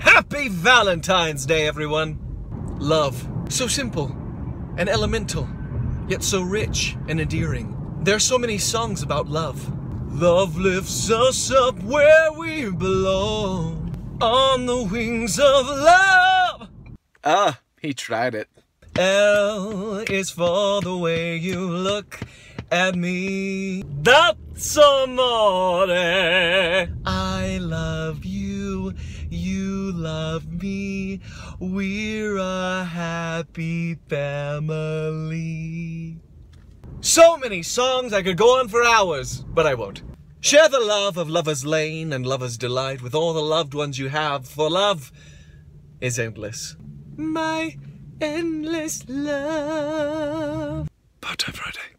Happy Valentine's Day, everyone! Love. So simple and elemental, yet so rich and endearing. There are so many songs about love. Love lifts us up where we belong on the wings of love. Ah, he tried it. L is for the way you look at me. That's amore. I love you. You love me. We're a happy family. So many songs I could go on for hours, but I won't. Share the love of Lover's Lane and Lover's Delight with all the loved ones you have, for love is endless. My endless love. Bow Tie Friday.